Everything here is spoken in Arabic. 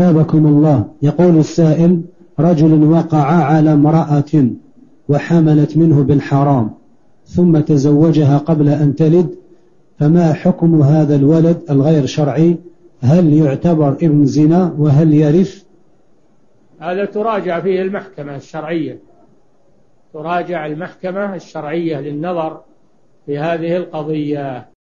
أثابكم الله. يقول السائل رجل وقع على امرأة وحملت منه بالحرام ثم تزوجها قبل أن تلد فما حكم هذا الولد الغير شرعي؟ هل يعتبر ابن زنا وهل يرث؟ هذا تراجع فيه المحكمة الشرعية. تراجع المحكمة الشرعية للنظر في هذه القضية.